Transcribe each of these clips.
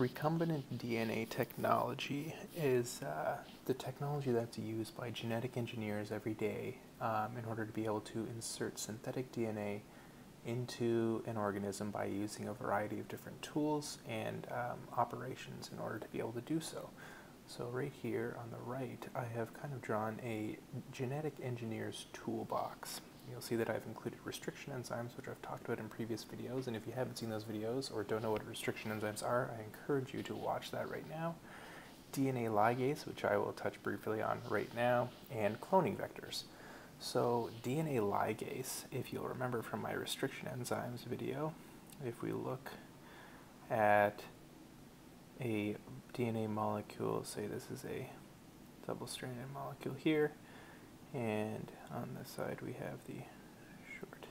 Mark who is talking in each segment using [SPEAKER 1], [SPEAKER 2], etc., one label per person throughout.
[SPEAKER 1] recombinant DNA technology is uh, the technology that's used by genetic engineers every day um, in order to be able to insert synthetic DNA into an organism by using a variety of different tools and um, operations in order to be able to do so. So right here on the right, I have kind of drawn a genetic engineer's toolbox. You'll see that I've included restriction enzymes, which I've talked about in previous videos, and if you haven't seen those videos or don't know what restriction enzymes are, I encourage you to watch that right now. DNA ligase, which I will touch briefly on right now, and cloning vectors. So DNA ligase, if you'll remember from my restriction enzymes video, if we look at a DNA molecule, say this is a double-stranded molecule here, and on this side we have the short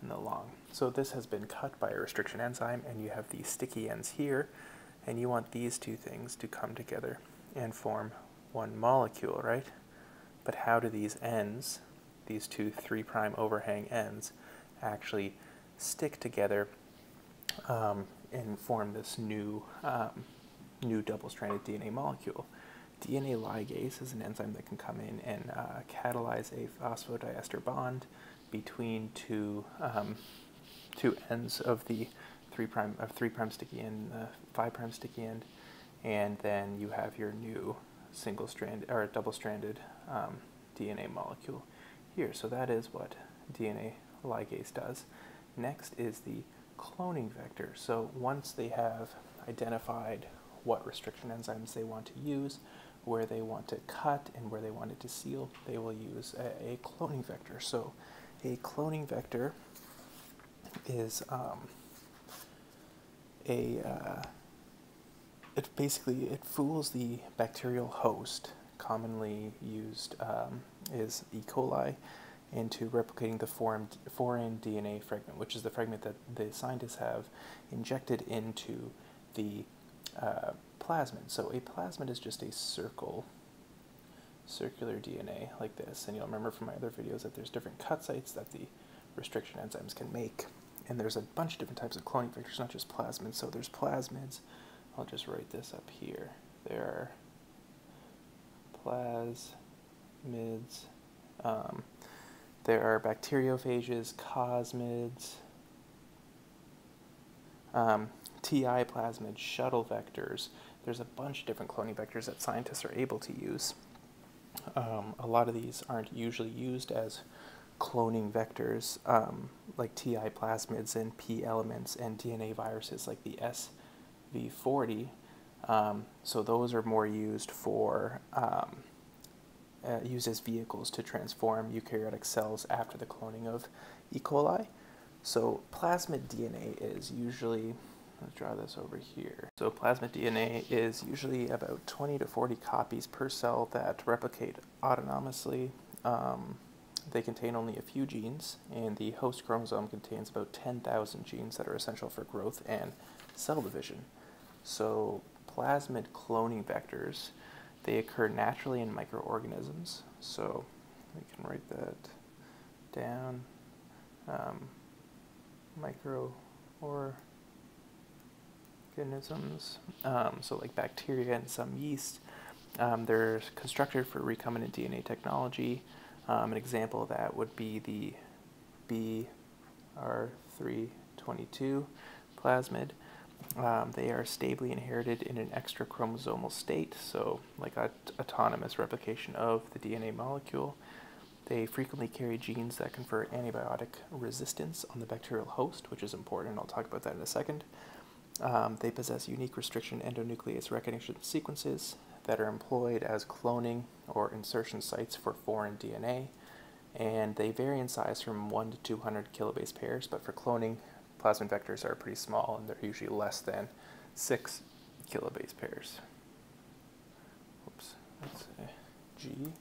[SPEAKER 1] and the long. So this has been cut by a restriction enzyme, and you have these sticky ends here, and you want these two things to come together and form one molecule, right? But how do these ends, these two 3' overhang ends, actually stick together um, and form this new, um, new double-stranded DNA molecule? DNA ligase is an enzyme that can come in and uh, catalyze a phosphodiester bond between two, um, two ends of the 3' prime, of 3' prime sticky end, uh, 5' prime sticky end, and then you have your new single strand or double stranded um, DNA molecule here. So that is what DNA ligase does. Next is the cloning vector. So once they have identified what restriction enzymes they want to use, where they want to cut, and where they want it to seal, they will use a, a cloning vector. So a cloning vector is um, a uh, it basically it fools the bacterial host commonly used um, is E. coli into replicating the foreign, foreign DNA fragment, which is the fragment that the scientists have injected into the uh, plasmid. So a plasmid is just a circle, circular DNA like this. And you'll remember from my other videos that there's different cut sites that the restriction enzymes can make. And there's a bunch of different types of cloning vectors, not just plasmids. So there's plasmids, I'll just write this up here. There are plasmids. Um, there are bacteriophages, cosmids, um, TI plasmids, shuttle vectors. There's a bunch of different cloning vectors that scientists are able to use. Um, a lot of these aren't usually used as cloning vectors um, like TI plasmids and P elements and DNA viruses like the S V40. Um, so those are more used for um, uh, used as vehicles to transform eukaryotic cells after the cloning of E. coli. So plasmid DNA is usually, let's draw this over here. So plasmid DNA is usually about 20 to 40 copies per cell that replicate autonomously. Um, they contain only a few genes, and the host chromosome contains about 10,000 genes that are essential for growth and cell division. So plasmid cloning vectors, they occur naturally in microorganisms. So we can write that down. Um, microorganisms, um, so like bacteria and some yeast. Um, they're constructed for recombinant DNA technology. Um, an example of that would be the BR322 plasmid. Um, they are stably inherited in an extra chromosomal state, so like autonomous replication of the DNA molecule. They frequently carry genes that confer antibiotic resistance on the bacterial host, which is important. I'll talk about that in a second. Um, they possess unique restriction endonuclease recognition sequences that are employed as cloning or insertion sites for foreign DNA. And they vary in size from 1 to 200 kilobase pairs, but for cloning, plasmid vectors are pretty small and they're usually less than six kilobase pairs. Oops, let's say G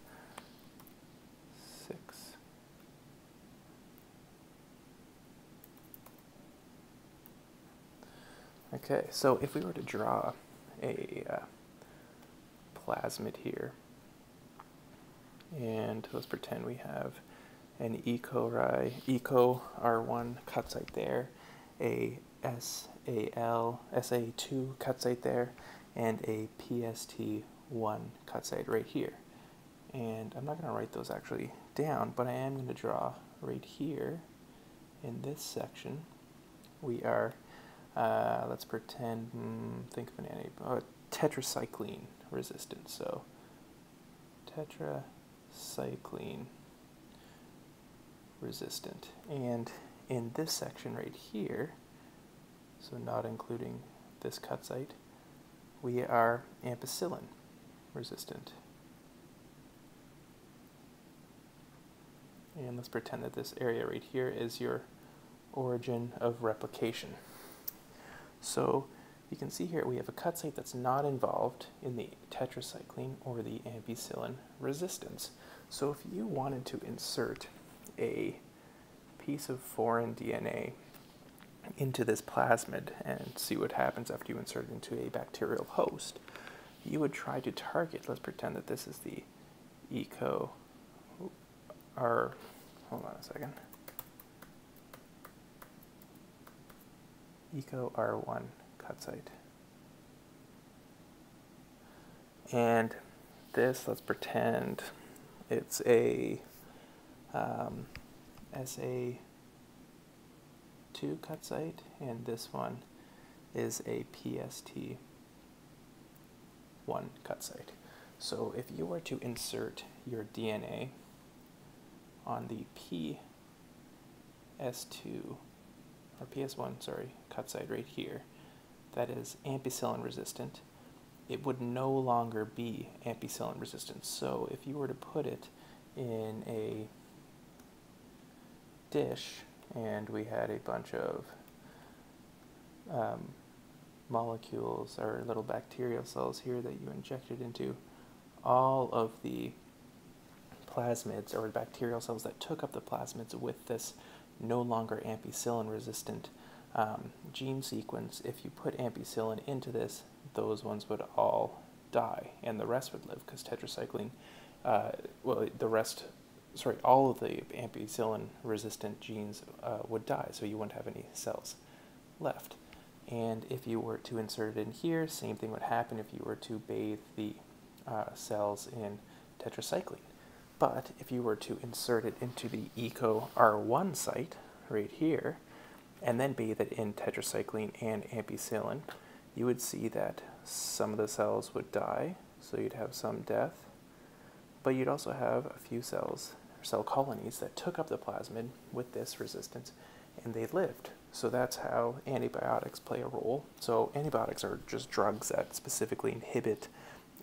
[SPEAKER 1] Okay, so if we were to draw a uh, plasmid here, and let's pretend we have an eco, eco R1 cut site there, a SAL, SA2 cut site there, and a PST1 cut site right here. And I'm not going to write those actually down, but I am going to draw right here in this section. We are, uh, let's pretend, mm, think of an anti, oh, tetracycline resistance. So tetracycline resistant. And in this section right here, so not including this cut site, we are ampicillin resistant. And let's pretend that this area right here is your origin of replication. So you can see here we have a cut site that's not involved in the tetracycline or the ampicillin resistance. So if you wanted to insert a piece of foreign DNA into this plasmid and see what happens after you insert it into a bacterial host, you would try to target, let's pretend that this is the eco, or, hold on a second, eco R1 cut site. And this, let's pretend it's a um, SA2 cut site, and this one is a PST1 cut site. So if you were to insert your DNA on the PS2 or PS1, sorry, cut side right here, that is ampicillin resistant, it would no longer be ampicillin resistant. So if you were to put it in a dish and we had a bunch of um, molecules or little bacterial cells here that you injected into all of the plasmids or bacterial cells that took up the plasmids with this no longer ampicillin resistant um, gene sequence, if you put ampicillin into this, those ones would all die and the rest would live because tetracycline, uh, well, the rest sorry, all of the ampicillin resistant genes uh, would die, so you wouldn't have any cells left. And if you were to insert it in here, same thing would happen if you were to bathe the uh, cells in tetracycline. But if you were to insert it into the ECO R1 site right here, and then bathe it in tetracycline and ampicillin, you would see that some of the cells would die, so you'd have some death, but you'd also have a few cells cell colonies that took up the plasmid with this resistance and they lived. So that's how antibiotics play a role. So antibiotics are just drugs that specifically inhibit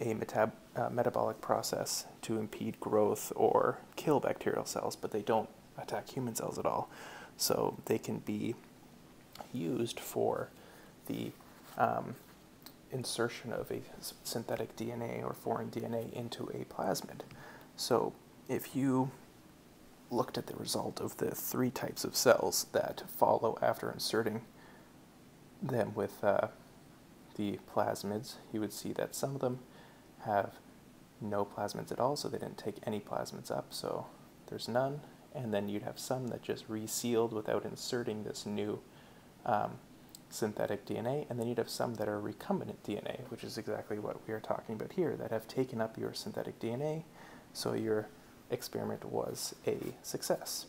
[SPEAKER 1] a metab uh, metabolic process to impede growth or kill bacterial cells, but they don't attack human cells at all. So they can be used for the um, insertion of a synthetic DNA or foreign DNA into a plasmid. So if you looked at the result of the three types of cells that follow after inserting them with uh, the plasmids, you would see that some of them have no plasmids at all, so they didn't take any plasmids up, so there's none. And then you'd have some that just resealed without inserting this new um, synthetic DNA, and then you'd have some that are recombinant DNA, which is exactly what we are talking about here, that have taken up your synthetic DNA, so your experiment was a success.